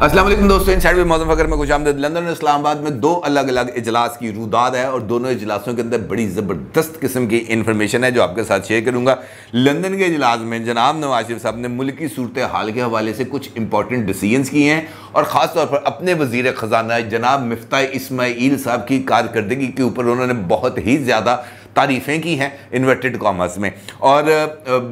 السلام علیکم دوستو، ان سائڈ موزم فکر میں خوش آمدید۔ لندن اور اسلام آباد میں دو الگ الگ اجلاس کی روداد ہے اور دونوں اجلاسوں کے اندر بڑی زبردست قسم کی انفرمیشن ہے جو آپ کے ساتھ شیئر کروں گا۔ لندن کے اجلاس میں جناب نواز شریف صاحب نے ملکی صورتحال کے حوالے سے کچھ امپورٹنٹ ڈیسیجنز کیے ہیں اور خاص طور پر اپنے وزیر خزانہ جناب مفتاح اسماعیل صاحب کی کارکردگی کے اوپر انہوں نے بہت ہی زیادہ تعریفیں کی ہیں انورٹڈ کامرز میں اور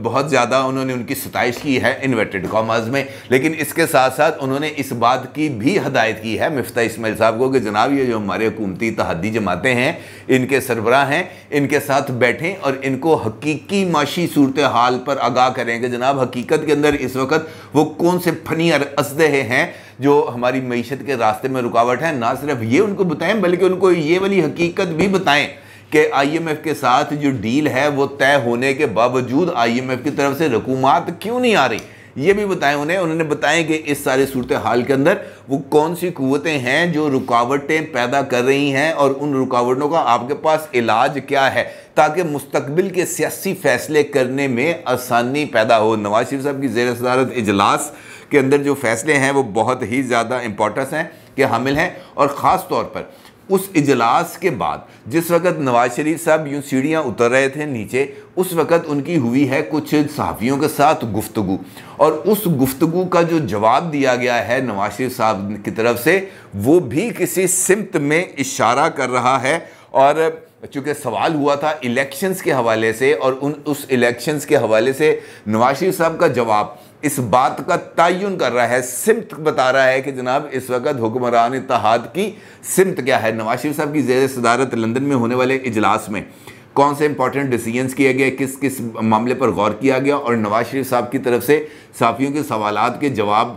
بہت زیادہ انہوں نے ان کی ستائش کی ہے انورٹڈ کامرز میں، لیکن اس کے ساتھ ساتھ انہوں نے اس بات کی بھی ہدایت کی ہے مفتہ اسماعیل صاحب کو کہ جناب یہ جو ہمارے حکومتی تحدی جماعتیں ہیں، ان کے سربراہ ہیں، ان کے ساتھ بیٹھیں اور ان کو حقیقی معاشی صورتحال پر آگاہ کریں کہ جناب حقیقت کے اندر اس وقت وہ کون سے پھنی اسدہے ہیں جو ہماری معیشت کے راستے میں رکاوٹ ہے نہ صرف یہ ان کو بتائیں بلکہ ان کو یہ والی حقیقت بھی بتائیں۔ کہ آئی ایم ایف کے ساتھ جو ڈیل ہے وہ طے ہونے کے باوجود آئی ایم ایف کی طرف سے رکومات کیوں نہیں آ رہی؟ یہ بھی بتائیں انہیں۔ انہوں نے بتائیں کہ اس سارے صورتحال کے اندر وہ کون سی قوتیں ہیں جو رکاوٹیں پیدا کر رہی ہیں اور ان رکاوٹوں کا آپ کے پاس علاج کیا ہے تاکہ مستقبل کے سیاسی فیصلے کرنے میں آسانی پیدا ہو۔ نواز شریف صاحب کی زیر صدارت اجلاس کے اندر جو فیصلے ہیں وہ بہت ہی زیادہ امپورٹنس ہیں کہ حامل ہیں اور خاص طور پر اس اجلاس کے بعد، جس وقت نواز شریف صاحب یوں سیڑھیاں اتر رہے تھے نیچے، اس وقت ان کی ہوئی ہے کچھ صحافیوں کے ساتھ گفتگو۔ اور اس گفتگو کا جو جواب دیا گیا ہے نواز شریف صاحب کی طرف سے، وہ بھی کسی سمت میں اشارہ کر رہا ہے۔ اور چونکہ سوال ہوا تھا الیکشنز کے حوالے سے، اور ان اس الیکشنز کے حوالے سے نواز شریف صاحب کا جواب اس بات کا تعین کر رہا ہے، سمت بتا رہا ہے کہ جناب اس وقت حکمران اتحاد کی سمت کیا ہے؟ نواز شریف صاحب کی زیر صدارت لندن میں ہونے والے اجلاس میں کون سے امپورٹنٹ ڈیسیجنس کیے گئے؟ کس کس معاملے پر غور کیا گیا؟ اور نواز شریف صاحب کی طرف سے صحافیوں کے سوالات کے جواب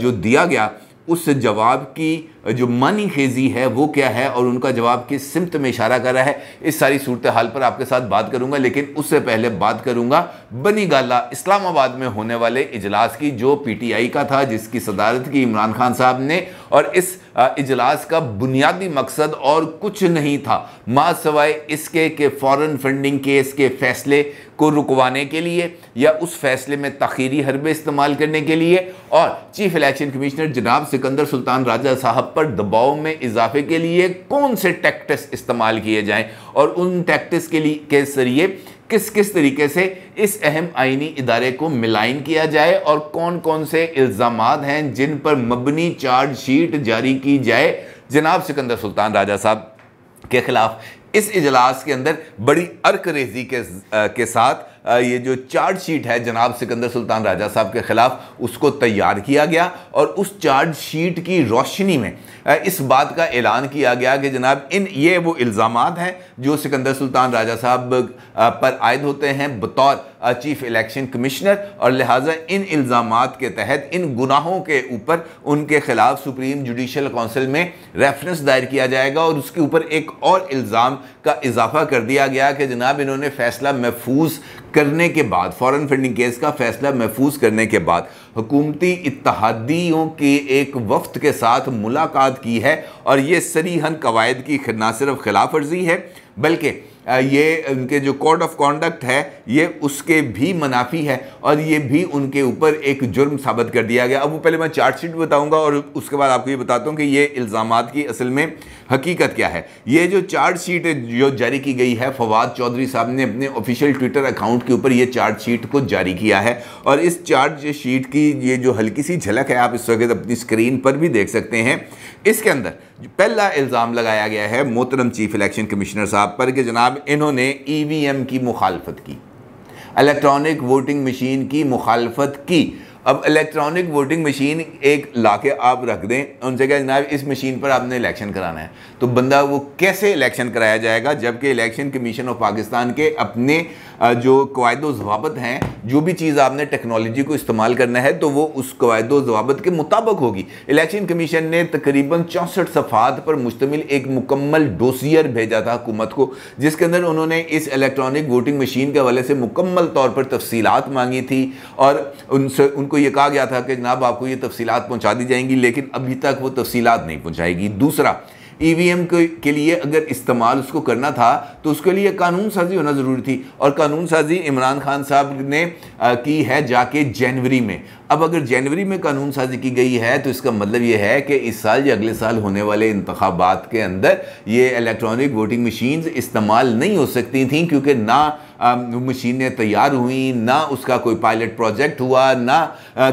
جو دیا گیا اس جواب کی جو معنی خیزی ہے وہ کیا ہے اور ان کا جواب کس سمت میں اشارہ کر رہا ہے، اس ساری صورتحال پر آپ کے ساتھ بات کروں گا، لیکن اس سے پہلے بات کروں گا بنی گالا اسلام آباد میں ہونے والے اجلاس کی جو پی ٹی آئی کا تھا، جس کی صدارت کی عمران خان صاحب نے، اور اس اجلاس کا بنیادی مقصد اور کچھ نہیں تھا۔ ماں سوائے اس کے کہ فورن فنڈنگ کیس کے فیصلے کو رکوانے کے لیے یا اس فیصلے میں تخیری حربے استعمال کرنے کے لیے۔ اور چیف الیکشن کمیشنر جناب سکندر سلطان راجہ صاحب پر دباؤ میں اضافے کے لیے کون سے ٹیکٹس استعمال کیے جائیں؟ اور ان ٹیکٹس کے لیے کے ذریعے کس کس طریقے سے اس اہم آئینی ادارے کو ملائن کیا جائے اور کون کون سے الزامات ہیں جن پر مبنی چارج شیٹ جاری کی جائے؟ جناب سکندر سلطان راجہ صاحب کے خلاف اس اجلاس کے اندر بڑی ارک ریزی کے ساتھ یہ جو چارج شیٹ ہے جناب سکندر سلطان راجہ صاحب کے خلاف، اس کو تیار کیا گیا اور اس چارج شیٹ کی روشنی میں اس بات کا اعلان کیا گیا کہ جناب، ان، یہ وہ الزامات ہیں جو سکندر سلطان راجہ صاحب پر عائد ہوتے ہیں بطور چیف الیکشن کمشنر اور لہٰذا ان الزامات کے تحت، ان گناہوں کے اوپر ان کے خلاف سپریم جوڈیشل کونسل میں ریفرنس دائر کیا جائے گا اور اس کے اوپر ایک اور الزام کا اضافہ کر دیا گیا کہ جناب، انہوں نے فیصلہ محفوظ کرنے کے بعد فورن فنڈنگ کیس کا فیصلہ محفوظ کرنے کے بعد حکومتی اتحادیوں کے ایک وفد کے ساتھ ملاقات کی ہے اور یہ سریحن قواعد کی نہ صرف خلاف ورزی ہے بلکہ یہ ان کے جو کوڈ آف کانڈکٹ ہے، یہ اس کے بھی منافی ہے اور یہ بھی ان کے اوپر ایک جرم ثابت کر دیا گیا۔ اب وہ پہلے میں چارٹ شیٹ بتاؤں گا اور اس کے بعد آپ کو یہ بتاتا ہوں کہ یہ الزامات کی اصل میں حقیقت کیا ہے۔ یہ جو چارٹ شیٹ جو جاری کی گئی ہے، فواد چودھری صاحب نے اپنے آفیشیل ٹویٹر اکاؤنٹ کے اوپر یہ چارٹ شیٹ کو جاری کیا ہے اور اس چارٹ شیٹ کی کی یہ جو ہلکی سی جھلک ہے، آپ اس وقت اپنی اسکرین پر بھی دیکھ سکتے ہیں۔ اس کے اندر پہلا الزام لگایا گیا ہے محترم چیف الیکشن کمشنر صاحب پر کہ جناب انہوں نے ای وی ایم کی مخالفت کی الیکٹرانک ووٹنگ مشین کی مخالفت کی۔ اب الیکٹرانک ووٹنگ مشین ایک لا کے آپ رکھ دیں، ان سے کہا جناب اس مشین پر آپ نے الیکشن کرانا ہے۔ تو بندہ وہ کیسے الیکشن کرایا جائے گا؟ جبکہ الیکشن کمیشن آف پاکستان کے اپنے جو قواعد و ضوابط ہیں، جو بھی چیز آپ نے ٹیکنالوجی کو استعمال کرنا ہے، تو وہ اس قواعد و ضوابط کے مطابق ہوگی۔ الیکشن کمیشن نے تقریباً چونسٹھ صفحات پر مشتمل ایک مکمل ڈوسیئر بھیجا تھا حکومت کو، جس کے اندر انہوں نے اس الیکٹرانک ووٹنگ مشین کے حوالے سے مکمل طور پر تفصیلات مانگی تھی اور ان سے، ان کو یہ کہا گیا تھا کہ جناب، آپ کو یہ تفصیلات پہنچا دی جائیں گی، لیکن ابھی تک وہ تفصیلات نہیں پہنچائے گی۔ دوسرا ای وی ایم کے لیے اگر استعمال اس کو کرنا تھا تو اس کے لیے قانون سازی ہونا ضروری تھی اور قانون سازی عمران خان صاحب نے کی ہے جا کے جنوری میں۔ اب اگر جنوری میں قانون سازی کی گئی ہے تو اس کا مطلب یہ ہے کہ اس سال یا اگلے سال ہونے والے انتخابات کے اندر یہ الیکٹرانک ووٹنگ مشینز استعمال نہیں ہو سکتی تھیں کیونکہ نہ مشینیں تیار ہوئیں، نہ اس کا کوئی پائلٹ پروجیکٹ ہوا، نہ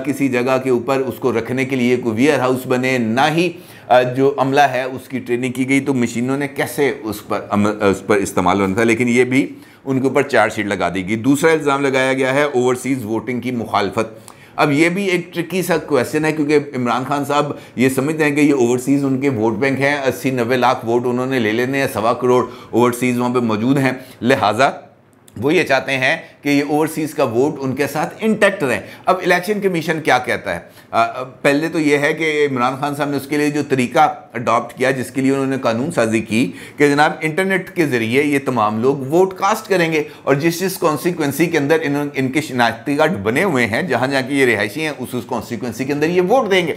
کسی جگہ کے اوپر اس کو رکھنے کے لیے کوئی ویئر ہاؤس بنے، نہ ہی جو عملہ ہے، اس کی ٹریننگ کی گئی تو مشینوں نے کیسے اس پر اس پر استعمال ہونا تھا؟ لیکن یہ بھی ان کے اوپر چارج شیٹ لگا دی گئی۔ دوسرا الزام لگایا گیا ہے اوورسیز ووٹنگ کی مخالفت۔ اب یہ بھی ایک ٹرکی سا کویسچن ہے، کیونکہ عمران خان صاحب یہ سمجھتے ہیں کہ یہ اوورسیز ان کے ووٹ بینک ہیں۔ اسی نوے لاکھ ووٹ انہوں نے لے لینے ہیں، سوا کروڑ اوورسیز وہاں پہ موجود ہیں۔ لہٰذا وہ یہ چاہتے ہیں کہ یہ اوورسیز کا ووٹ ان کے ساتھ انٹیکٹ رہے۔ اب الیکشن کمیشن کیا کہتا ہے؟ پہلے تو یہ ہے کہ عمران خان صاحب نے اس کے لیے جو طریقہ اڈاپٹ کیا، جس کے لیے انہوں نے قانون سازی کی کہ جناب انٹرنیٹ کے ذریعے یہ تمام لوگ ووٹ کاسٹ کریں گے اور جس جس کانسیکوینسی کے اندر ان کے شناختی کارڈ بنے ہوئے ہیں، جہاں جہاں کی یہ رہائشی ہیں، اس اس کانسیکوینسی کے اندر یہ ووٹ دیں گے۔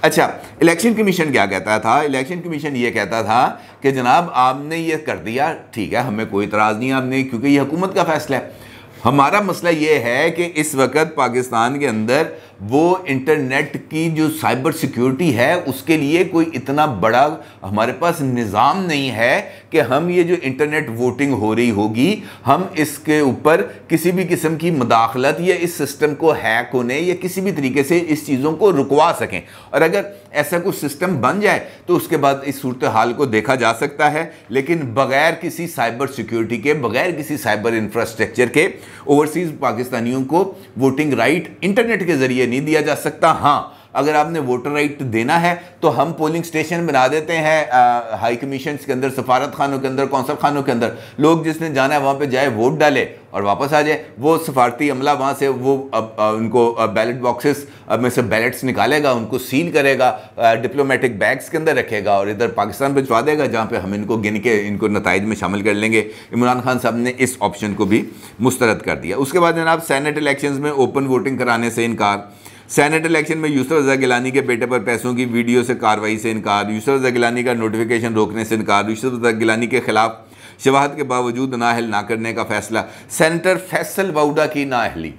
اچھا الیکشن کمیشن کیا کہتا تھا؟ الیکشن کمیشن یہ کہتا تھا کہ جناب آپ نے یہ کر دیا، ٹھیک ہے، ہمیں کوئی اعتراض نہیں، آپ نے، کیونکہ یہ حکومت کا فیصلہ ہے۔ ہمارا مسئلہ یہ ہے کہ اس وقت پاکستان کے اندر وہ انٹرنیٹ کی جو سائبر سیکیورٹی ہے، اس کے لیے کوئی اتنا بڑا ہمارے پاس نظام نہیں ہے کہ ہم یہ جو انٹرنیٹ ووٹنگ ہو رہی ہوگی، ہم اس کے اوپر کسی بھی قسم کی مداخلت یا اس سسٹم کو ہیک ہونے یا کسی بھی طریقے سے اس چیزوں کو رکوا سکیں۔ اور اگر ایسا کوئی سسٹم بن جائے تو اس کے بعد اس صورتحال کو دیکھا جا سکتا ہے، لیکن بغیر کسی سائبر سیکیورٹی کے، بغیر کسی سائبر انفراسٹرکچر کے، اوورسیز پاکستانیوں کو ووٹنگ رائٹ انٹرنیٹ کے ذریعے نہیں دیا جا سکتا۔ ہاں اگر آپ نے ووٹر رائٹ دینا ہے تو ہم پولنگ سٹیشن بنا دیتے ہیں ہائی کمیشنز کے اندر، سفارت خانوں کے اندر، کونسل خانوں کے اندر۔ لوگ جس نے جانا ہے وہاں پہ جائے، ووٹ ڈالے اور واپس آ جائے۔ وہ سفارتی عملہ وہاں سے، وہ ان کو بیلٹ باکسز میں سے بیلٹس نکالے گا، ان کو سیل کرے گا ڈپلومیٹک بیگز کے اندر رکھے گا اور ادھر پاکستان پہ دے گا، جہاں پہ ہم ان کو گن کے، ان کو نتائج میں شامل کر لیں گے۔ عمران خان صاحب نے اس آپشن کو بھی مسترد کر دیا۔ اس کے بعد جناب سینٹ الیکشنز میں اوپن ووٹنگ کرانے سے انکار۔ سینٹ الیکشن میں یوسف رضا گلانی کے بیٹے پر پیسوں کی ویڈیو سے کاروائی سے انکار یوسف رضا گلانی کا نوٹیفیکیشن روکنے سے انکار یوسف رضا گلانی کے خلاف شواہد کے باوجود نااہل نہ کرنے کا فیصلہ سینٹر فیصل باؤڈا کی نااہلی۔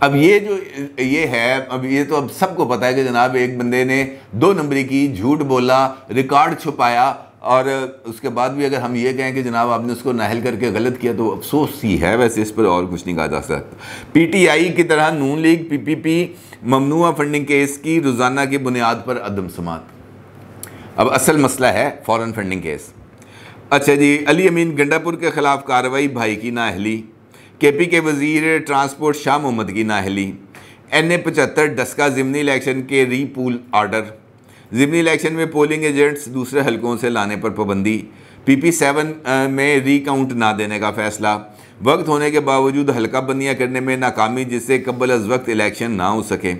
اب یہ جو یہ ہے، اب یہ تو اب سب کو پتہ ہے کہ جناب ایک بندے نے دو نمبری کی جھوٹ بولا، ریکارڈ چھپایا اور اس کے بعد بھی اگر ہم یہ کہیں کہ جناب آپ نے اس کو ناہل کر کے غلط کیا تو افسوس ہی ہے ویسے اس پر اور کچھ نہیں کہا جا سکتا۔ پی ٹی آئی کی طرح نون لیگ، پی پی پی ممنوع فنڈنگ کیس کی روزانہ کی بنیاد پر عدم سماعت۔ اب اصل مسئلہ ہے فورن فنڈنگ کیس۔ اچھا جی علی امین گنڈا پور کے خلاف کارروائی بھائی کی نااہلی۔ کے پی کے وزیر ٹرانسپورٹ شاہ محمد کی نااہلی۔ این اے پچہتر ڈسکا ضمنی الیکشن کے ری پول آرڈر۔ ضمنی الیکشن میں پولنگ ایجنٹس دوسرے حلقوں سے لانے پر پابندی۔ پی پی سیون میں ری کاؤنٹ نہ دینے کا فیصلہ۔ وقت ہونے کے باوجود حلقہ بندیاں کرنے میں ناکامی، جس سے قبل از وقت الیکشن نہ ہو سکے۔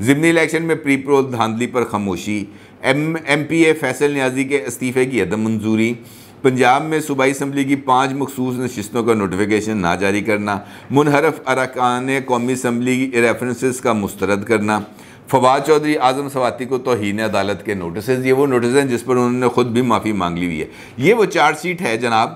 ضمنی الیکشن میں پری پرو دھاندلی پر خاموشی۔ M M P A Faisal Niazi کے استعفے کی عدم منظوری۔ پنجاب میں صوبائی اسمبلی کی پانچ مخصوص نشستوں کا نوٹیفیکیشن نہ جاری کرنا۔ منحرف ارکان قومی اسمبلی ریفرنسز کا مسترد کرنا۔ فواد چودھری، اعظم سواتی کو توہین عدالت کے نوٹسز یہ وہ نوٹس ہیں جس پر انہوں نے خود بھی معافی مانگ لی ہوئی ہے۔ یہ وہ چارج شیٹ ہے جناب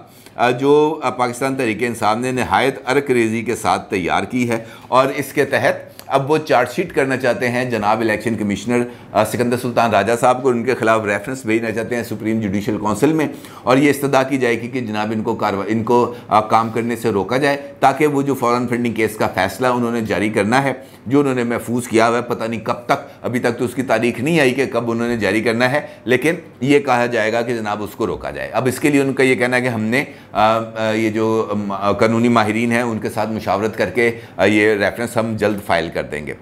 جو پاکستان تحریک انصاف نے نہایت ارک ریزی کے ساتھ تیار کی ہے۔ اور اس کے تحت اب وہ چارج شیٹ کرنا چاہتے ہیں جناب الیکشن کمیشنر سکندر سلطان راجہ صاحب کو۔ ان کے خلاف ریفرنس بھیجنا چاہتے ہیں سپریم جوڈیشل کونسل میں۔ اور یہ استدا کی جائے گی کہ جناب ان کو ان کو کام کرنے سے روکا جائے تاکہ وہ جو فورن فنڈنگ کیس کا فیصلہ انہوں نے جاری کرنا ہے جو انہوں نے محفوظ کیا ہوا ہے، پتہ نہیں کب تک، ابھی تک تو اس کی تاریخ نہیں آئی کہ کب انہوں نے جاری کرنا ہے، لیکن یہ کہا جائے گا کہ جناب اس کو روکا جائے۔ اب اس کے لیے ان کا یہ کہنا ہے کہ ہم نے یہ جو قانونی ماہرین ہیں، ان کے ساتھ مشاورت کر کے یہ ریفرنس ہم جلد فائل کر دیں گے۔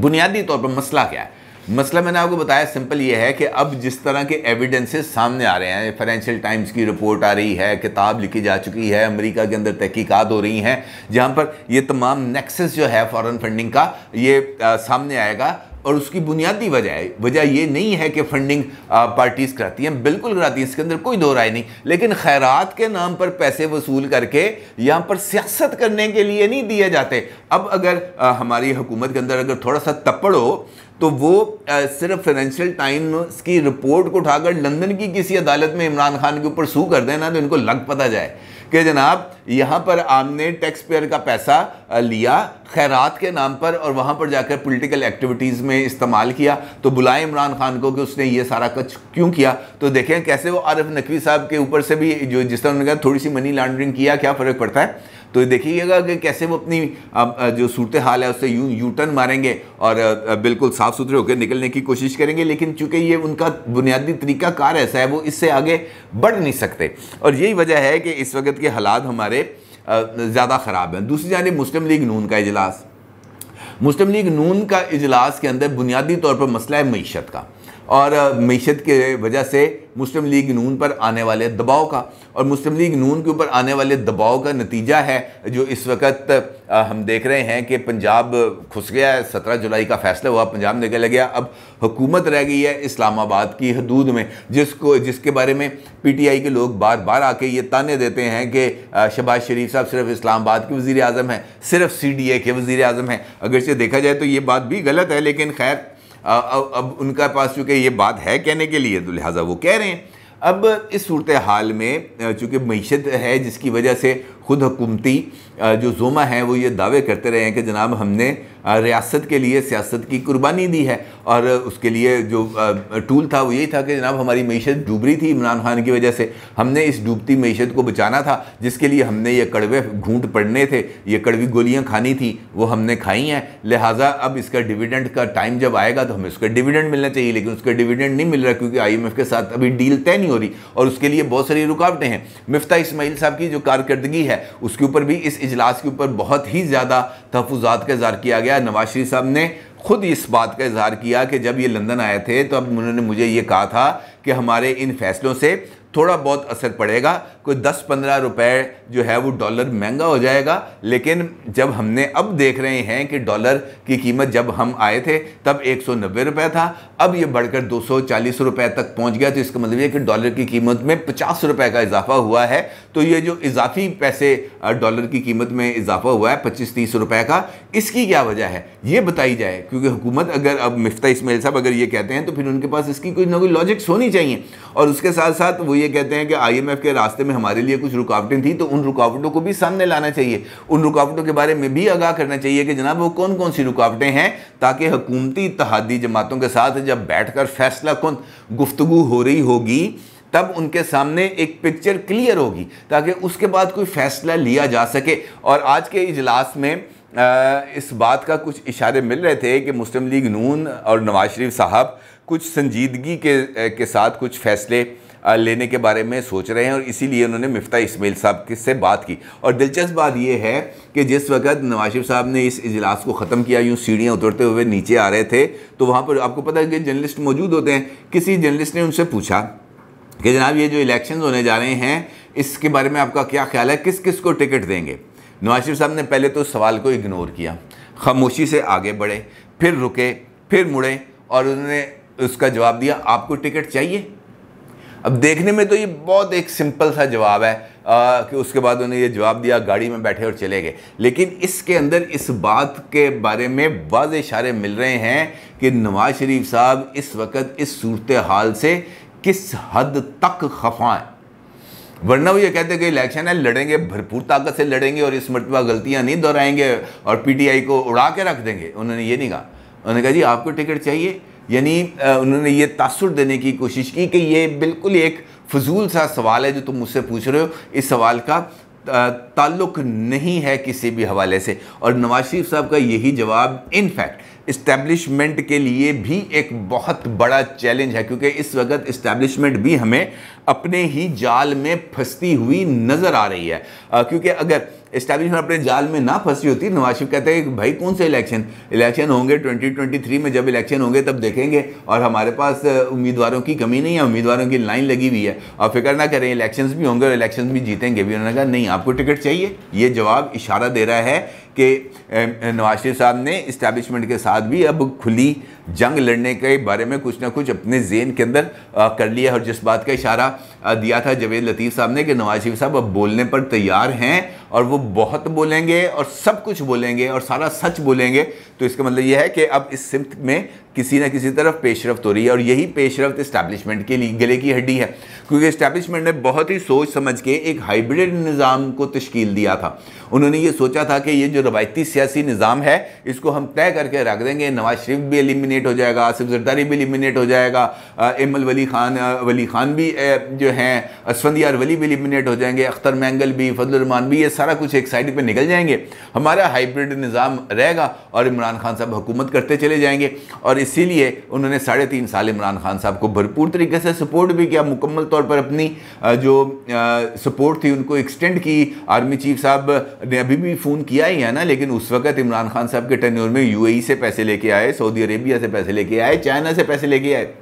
بنیادی طور پر مسئلہ کیا ہے؟ مسئلہ میں نے آپ کو بتایا سمپل یہ ہے کہ اب جس طرح کے ایویڈنسز سامنے آ رہے ہیں فائنینشیل ٹائمز کی رپورٹ آ رہی ہے، کتاب لکھی جا چکی ہے، امریکہ کے اندر تحقیقات ہو رہی ہیں، جہاں پر یہ تمام نیکسس جو ہے فارن فنڈنگ کا، یہ سامنے آئے گا۔ اور اس کی بنیادی وجہ ہے وجہ یہ نہیں ہے کہ فنڈنگ پارٹیز کراتی ہیں، بالکل کراتی ہیں، اس کے اندر کوئی دو رائے نہیں۔ لیکن خیرات کے نام پر پیسے وصول کر کے یہاں پر سیاست کرنے کے لیے نہیں دیے جاتے۔ اب اگر ہماری حکومت کے اندر اگر تھوڑا سا تپڑ ہو، تو وہ صرف فائنینشیل ٹائمز کی رپورٹ کو اٹھا کر لندن کی کسی عدالت میں عمران خان کے اوپر سو کر دینا تو ان کو لگ پتہ جائے۔ کہ جناب، یہاں پر آپ نے ٹیکس پیئر کا پیسہ لیا، خیرات کے نام پر، اور وہاں پر جا کر پولیٹیکل ایکٹیویٹیز میں استعمال کیا۔ تو بلائیں عمران خان کو کہ اس نے یہ سارا کچھ کیوں کیا؟ تو دیکھیں کیسے وہ عارف نقوی صاحب کے اوپر سے بھی جو جس طرح انہوں نے کہا، تھوڑی سی منی لانڈرنگ کیا کیا فرق پڑتا ہے؟ تو دیکھیے گا کہ کیسے وہ اپنی جو صورتحال ہے، اس سے یوں یو ٹرن ماریں گے اور بالکل صاف ستھرے ہو کے نکلنے کی کوشش کریں گے، لیکن چونکہ یہ ان کا بنیادی طریقہ کار ایسا ہے، وہ اس سے آگے بڑھ نہیں سکتے۔ اور یہی وجہ ہے کہ اس وقت کے حالات ہمارے زیادہ خراب ہیں۔ دوسری جانب، مسلم لیگ نون کا اجلاس۔ مسلم لیگ نون کا اجلاس کے اندر بنیادی طور پر مسئلہ ہے معیشت کا۔ اور معیشت کے وجہ سے مسلم لیگ نون پر آنے والے دباؤ کا، اور مسلم لیگ نون کے اوپر آنے والے دباؤ کا نتیجہ ہے، جو اس وقت ہم دیکھ رہے ہیں کہ پنجاب کھس گیا ہے، سترہ جولائی کا فیصلہ ہوا، پنجاب نکل گیا، اب حکومت رہ گئی ہے اسلام آباد کی حدود میں، جس کو، جس کے بارے میں پی ٹی آئی کے لوگ بار بار آ کے یہ تانے دیتے ہیں کہ شہباز شریف صاحب صرف اسلام آباد کے وزیر اعظم ہیں، صرف سی ڈی اے کے وزیر اعظم ہیں۔ اگرچہ دیکھا جائے تو یہ بات بھی غلط ہے، لیکن خیر اب ان کا پاس چونکہ یہ بات ہے کہنے کے لیے، تو لہٰذا وہ کہہ رہے ہیں۔ اب اس صورتحال میں چونکہ معیشت ہے جس کی وجہ سے خود حکومتی جو زومہ ہیں، وہ یہ دعوے کرتے رہے ہیں کہ جناب ہم نے ریاست کے لیے سیاست کی قربانی دی ہے۔ اور اس کے لیے جو ٹول تھا، وہ یہی تھا کہ جناب ہماری معیشت ڈوب رہی تھی عمران خان کی وجہ سے۔ ہم نے اس ڈوبتی معیشت کو بچانا تھا، جس کے لیے ہم نے یہ کڑوے گھونٹ پڑنے تھے، یہ کڑوی گولیاں کھانی تھی وہ ہم نے کھائی ہیں۔ لہٰذا اب اس کا ڈیویڈنڈ کا ٹائم جب آئے گا تو ہمیں اس کا ڈیویڈنڈ ملنا چاہیے، لیکن اس کا ڈیویڈنڈ نہیں مل رہا کیونکہ آئی ایم ایف کے ساتھ ابھی ڈیل طے نہیں ہو رہی۔ اور اس کے لیے بہت ساری رکاوٹیں ہیں۔ مفتہ اسماعیل صاحب کی جو کارکردگی ہے، اس کے اوپر بھی اس اجلاس کے اوپر بہت ہی زیادہ تحفظات کا اظہار کیا گیا۔ نواز شریف صاحب نے خود اس بات کا اظہار کیا کہ جب یہ لندن آئے تھے تو اب انہوں نے مجھے یہ کہا تھا کہ ہمارے ان فیصلوں سے تھوڑا بہت اثر پڑے گا۔ کوئی دس پندرہ روپے جو ہے وہ ڈالر مہنگا ہو جائے گا۔ لیکن جب ہم نے اب دیکھ رہے ہیں کہ ڈالر کی قیمت جب ہم آئے تھے تب ایک سو نوے روپے تھا۔ اب یہ بڑھ کر دو سو چالیس روپے تک پہنچ گیا۔ تو اس کا مطلب یہ کہ ڈالر کی قیمت میں پچاس روپے کا اضافہ ہوا ہے۔ تو یہ جو اضافی پیسے ڈالر کی قیمت میں اضافہ ہوا ہے، پچیس تیس روپے کا۔ اس کی کیا وجہ ہے؟ یہ بتائی جائے، کیونکہ حکومت اگر اب مفتہ اسماعیل صاحب اگر یہ کہتے ہیں تو پھر ان کے پاس اس کی کوئی نہ کوئی لاجکس ہونی چاہیے۔ اور اس کے ساتھ ساتھ وہ یہ کہتے ہیں کہ آئی ایم ایف کے راستے میں ہمارے لیے کچھ رکاوٹیں تھیں تو ان رکاوٹوں کو بھی سامنے لانا چاہیے۔ ان رکاوٹوں کے بارے میں بھی آگاہ کرنا چاہیے کہ جناب وہ کون کون سی رکاوٹیں ہیں تاکہ حکومتی اتحادی جماعتوں کے ساتھ جب بیٹھ کر فیصلہ کن گفتگو ہو رہی ہوگی، تب ان کے سامنے ایک پکچر کلیئر ہوگی تاکہ اس کے بعد کوئی فیصلہ لیا جا سکے۔ اور آج کے اجلاس میں اس بات کا کچھ اشارے مل رہے تھے کہ مسلم لیگ نون اور نواز شریف صاحب کچھ سنجیدگی کے ساتھ کچھ فیصلے لینے کے بارے میں سوچ رہے ہیں اور اسی لیے انہوں نے مفتہ اسمیل صاحب سے بات کی۔ اور دلچسپ بات یہ ہے کہ جس وقت نواز شریف صاحب نے اس اجلاس کو ختم کیا، یوں سیڑھیاں اترتے ہوئے نیچے آ رہے تھے، تو وہاں پر آپ کو پتہ ہے کہ جرنلسٹ موجود ہوتے ہیں۔ کسی جرنلسٹ نے ان سے پوچھا کہ جناب یہ جو الیکشنز ہونے جا رہے ہیں، اس کے بارے میں آپ کا کیا خیال ہے؟ کس کس کو ٹکٹ دیں گے؟ نواز شریف صاحب نے پہلے تو سوال کو اگنور کیا، خاموشی سے آگے بڑھے، پھر رکے، پھر مڑے اور انہوں نے اس کا جواب دیا، آپ کو ٹکٹ چاہیے۔ اب دیکھنے میں تو یہ بہت ایک سمپل سا جواب ہے کہ اس کے بعد انہوں نے یہ جواب دیا، گاڑی میں بیٹھے اور چلے گئے۔ لیکن اس کے اندر اس بات کے بارے میں واضح اشارے مل رہے ہیں کہ نواز شریف صاحب اس وقت اس صورتحال سے کس حد تک خفا ہیں۔ ورنہ وہ یہ کہتے ہیں کہ الیکشن ہے، لڑیں گے، بھرپور طاقت سے لڑیں گے اور اس مرتبہ غلطیاں نہیں دہرائیں گے اور پی ٹی آئی کو اڑا کے رکھ دیں گے۔ انہوں نے یہ نہیں کہا۔ انہوں نے کہا جی آپ کو ٹکٹ چاہیے۔ یعنی انہوں نے یہ تاثر دینے کی کوشش کی کہ یہ بالکل ایک فضول سا سوال ہے جو تم مجھ سے پوچھ رہے ہو۔ اس سوال کا تعلق نہیں ہے کسی بھی حوالے سے۔ اور نواز شریف صاحب کا یہی جواب ان فیکٹ اسٹیبلشمنٹ کے لیے بھی ایک بہت بڑا چیلنج ہے۔ کیونکہ اس وقت اسٹیبلشمنٹ بھی ہمیں اپنے ہی جال میں پھنستی ہوئی نظر آ رہی ہے۔ کیونکہ اگر اسٹیبلشمنٹ اپنے جال میں نہ پھنسی ہوتی نواز شریف کہتے ہیں کہ بھائی کون سے الیکشن؟ الیکشن ہوں گے ٹوئنٹی ٹوئنٹی تھری میں، جب الیکشن ہوں گے تب دیکھیں گے اور ہمارے پاس امیدواروں کی کمی نہیں ہے، امیدواروں کی لائن لگی ہوئی ہے۔ اور فکر نہ کریں الیکشنز بھی ہوں گے اور الیکشنز بھی جیتیں گے۔ بھی انہوں نے کہا، نہیں، آپ کو ٹکٹ چاہیے۔ یہ جواب اشارہ دے رہا ہے کہ نواز شریف صاحب نے اسٹیبلشمنٹ کے ساتھ بھی اب کھلی جنگ لڑنے کے بارے میں کچھ نہ کچھ اپنے ذہن کے اندر کر لیا اور جس بات کا اشارہ دیا تھا جوید لطیف صاحب نے کہ نواز شریف صاحب اب بولنے پر تیار ہیں۔ اور وہ بہت بولیں گے اور سب کچھ بولیں گے اور سارا سچ بولیں گے تو اس کا مطلب یہ ہے کہ اب اس سمت میں کسی نہ کسی طرف پیش رفت ہو رہی ہے اور یہی پیش رفت اسٹیبلشمنٹ کے لیے گلے کی ہڈی ہے۔ کیونکہ اسٹیبلشمنٹ نے بہت ہی سوچ سمجھ کے ایک ہائیبریڈ نظام کو تشکیل دیا تھا۔ انہوں نے یہ سوچا تھا کہ یہ جو روایتی سیاسی نظام ہے، اس کو ہم طے کر کے رکھ دیں گے۔ نواز شریف بھی ایلیمنیٹ ہو جائے گا، آصف زرداری بھی ایلیمنیٹ ہو جائے گا ام الولی خان ولی خان بھی جو ہیں اسفندیار ولی بھی ایلیمنیٹ ہو جائیں گے۔ اختر مینگل بھی، فضل الرحمان بھی، یہ سارا کچھ ایک سائڈ پہ نکل جائیں گے۔ ہمارا ہائیبریڈ نظام رہے گا اور عمران خان صاحب حکومت کرتے چلے جائیں گے۔ اور اسی لیے انہوں نے ساڑھے تین سال عمران خان صاحب کو بھرپور طریقے سے سپورٹ بھی کیا، مکمل طور پر اپنی جو سپورٹ تھی ان کو ایکسٹینڈ کی۔ آرمی چیف صاحب نے ابھی بھی فون کیا ہی ہے نا، لیکن اس وقت عمران خان صاحب کے ٹینیور میں یو اے ای سے پیسے لے کے آئے سعودی عربیہ سے پیسے لے کے آئے چائنا سے پیسے لے کے آئے۔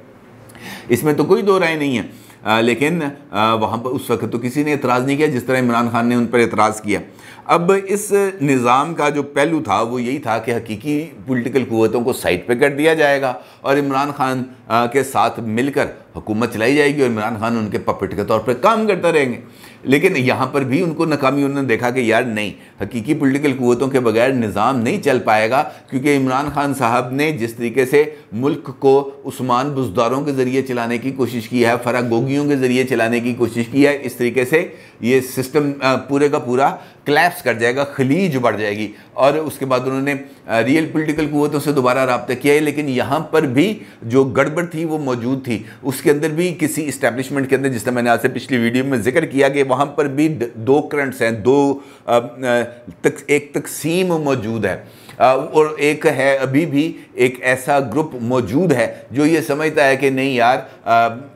اس میں تو کوئی دو رائے نہیں ہے۔ لیکن وہاں پر اس وقت تو کسی نے اعتراض نہیں کیا، جس طرح عمران خان نے ان پر اعتراض کیا۔ اب اس نظام کا جو پہلو تھا وہ یہی تھا کہ حقیقی پولیٹیکل قوتوں کو سائٹ پہ کر دیا جائے گا اور عمران خان کے ساتھ مل کر حکومت چلائی جائے گی اور عمران خان ان کے پپٹ کے طور پر کام کرتا رہیں گے۔ لیکن یہاں پر بھی ان کو ناکامی انہوں نے دیکھا کہ یار نہیں، حقیقی پولیٹیکل قوتوں کے بغیر نظام نہیں چل پائے گا کیونکہ عمران خان صاحب نے جس طریقے سے ملک کو عثمان بزداروں کے ذریعے چلانے کی کوشش کی ہے فرا گوگیوں کے ذریعے چلانے کی کوشش کی ہے، اس طریقے سے یہ سسٹم پورے کا پورا کلیپس کر جائے گا، خلیج بڑھ جائے گی۔ اور اس کے بعد انہوں نے ریئل پولیٹیکل قوتوں سے دوبارہ رابطہ کیا ہے، لیکن یہاں پر بھی جو گڑبڑ تھی وہ موجود تھی۔ اس کے اندر بھی کسی اسٹیبلشمنٹ کے اندر، جس طرح میں نے آج سے پچھلی ویڈیو میں ذکر کیا کہ وہاں پر بھی دو کرنٹس ہیں، دو ایک تقسیم موجود ہے۔ اور ایک ہے ابھی بھی ایک ایسا گروپ موجود ہے جو یہ سمجھتا ہے کہ نہیں یار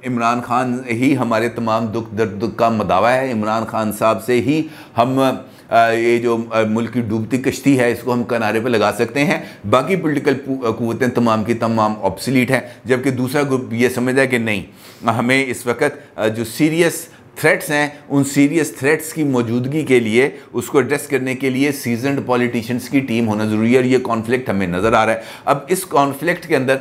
عمران خان ہی ہمارے تمام دکھ درد کا مداوع ہے، عمران خان صاحب سے ہی ہم یہ جو ملک کی ڈوبتی کشتی ہے، اس کو ہم کنارے پہ لگا سکتے ہیں۔ باقی پولیٹیکل قوتیں تمام کی تمام آپسلیٹ ہیں۔ جبکہ دوسرا گروپ یہ سمجھا ہے کہ نہیں، ہمیں اس وقت جو سیریس تھریٹس ہیں، ان سیریس تھریٹس کی موجودگی کے لیے، اس کو ایڈریس کرنے کے لیے سیزنڈ پولیٹیشنز کی ٹیم ہونا ضروری ہے اور یہ کانفلکٹ ہمیں نظر آ رہا ہے۔ اب اس کانفلکٹ کے اندر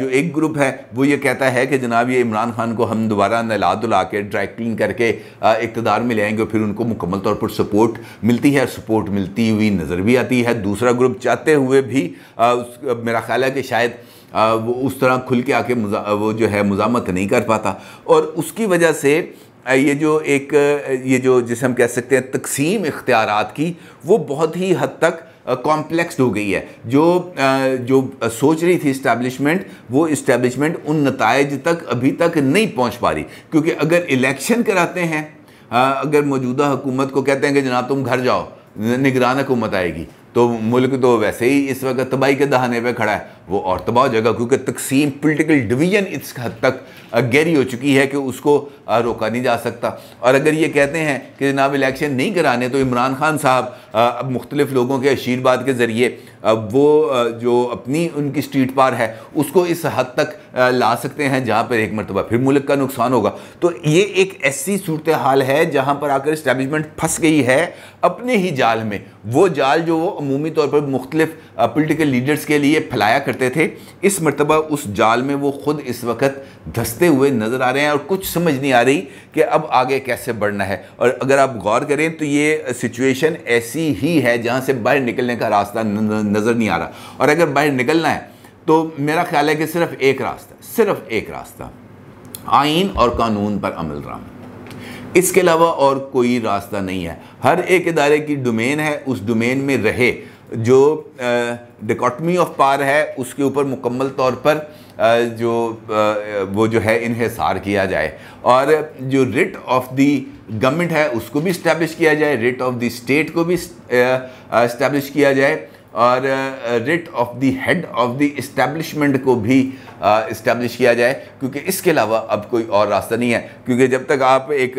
جو ایک گروپ ہے، وہ یہ کہتا ہے کہ جناب یہ عمران خان کو ہم دوبارہ نلا دلا کے ڈرائی کلین کر کے اقتدار میں لے آئیں گے اور پھر ان کو مکمل طور پر سپورٹ ملتی ہے سپورٹ ملتی ہوئی نظر بھی آتی ہے۔ دوسرا گروپ چاہتے ہوئے بھی میرا خیال ہے کہ شاید وہ اس طرح کھل کے آ کے وہ جو ہے مزامت نہیں کر پاتا۔ اور اس کی وجہ سے یہ جو ایک، یہ جو جسے ہم کہہ سکتے ہیں، تقسیم اختیارات کی، وہ بہت ہی حد تک کمپلیکسڈ ہو گئی ہے۔ جو جو سوچ رہی تھی اسٹیبلشمنٹ وہ اسٹیبلشمنٹ ان نتائج تک ابھی تک نہیں پہنچ پا رہی۔ کیونکہ اگر الیکشن کراتے ہیں اگر موجودہ حکومت کو کہتے ہیں کہ جناب تم گھر جاؤ نگران حکومت آئے گی، تو ملک تو ویسے ہی اس وقت تباہی کے دہانے پہ کھڑا ہے۔ وہ اور تباہ ہو جائے گا کیونکہ تقسیم پولیٹیکل ڈویژن اس حد تک گہری ہو چکی ہے کہ اس کو روکا نہیں جا سکتا۔ اور اگر یہ کہتے ہیں کہ جناب الیکشن نہیں کرانے، تو عمران خان صاحب اب مختلف لوگوں کے اشیرباد کے ذریعے وہ جو اپنی ان کی سٹریٹ پار ہے، اس کو اس حد تک لا سکتے ہیں، جہاں پر ایک مرتبہ پھر ملک کا نقصان ہوگا۔ تو یہ ایک ایسی صورتحال ہے جہاں پر آ کر اسٹیبلشمنٹ پھنس گئی ہے اپنے ہی جال میں۔ وہ جال جو وہ عمومی طور پر مختلف پولیٹیکل لیڈرز کے لیے پھیلایا کرتے تھے، اس مرتبہ اس جال میں وہ خود اس وقت دھستے ہوئے نظر آ رہے ہیں اور کچھ سمجھ نہیں آ رہی کہ اب آگے کیسے بڑھنا ہے۔ اور اگر آپ غور کریں تو یہ سچویشن ایسی ہی ہے جہاں سے باہر نکلنے کا راستہ نظر نہیں آ رہا۔ اور اگر باہر نکلنا ہے تو میرا خیال ہے کہ صرف ایک راستہ، صرف ایک راستہ، آئین اور قانون پر عمل رہا۔ اس کے علاوہ اور کوئی راستہ نہیں ہے۔ ہر ایک ادارے کی ڈومین ہے، اس ڈومین میں رہے۔ جو ڈیکوٹمی آف پار ہے، اس کے اوپر مکمل طور پر جو وہ جو ہے، انحصار کیا جائے۔ اور جو ریٹ آف دی گورنمنٹ ہے، اس کو بھی اسٹیبلش کیا جائے۔ ریٹ آف دی اسٹیٹ کو بھی اسٹیبلش کیا جائے۔ اور rate of the head of the establishment کو بھی اسٹیبلش کیا جائے، کیونکہ اس کے علاوہ اب کوئی اور راستہ نہیں ہے۔ کیونکہ جب تک آپ ایک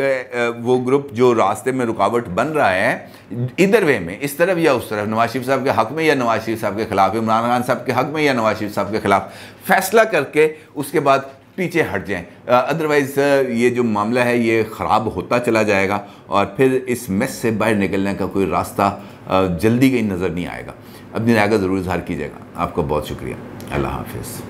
وہ گروپ جو راستے میں رکاوٹ بن رہا ہے، ادھر وے میں، اس طرف یا اس طرف، نواز شریف صاحب کے حق میں یا نواز شریف صاحب کے خلاف، عمران خان صاحب کے حق میں یا نواز شریف صاحب کے خلاف، فیصلہ کر کے اس کے بعد پیچھے ہٹ جائیں۔ ادروائز یہ جو معاملہ ہے، یہ خراب ہوتا چلا جائے گا اور پھر اس میس سے باہر نکلنے کا کوئی راستہ جلدی کہیں نظر نہیں آئے گا۔ اپنی رائے کا ضرور اظہار کیجیے گا۔ آپ کا بہت شکریہ۔ اللہ حافظ۔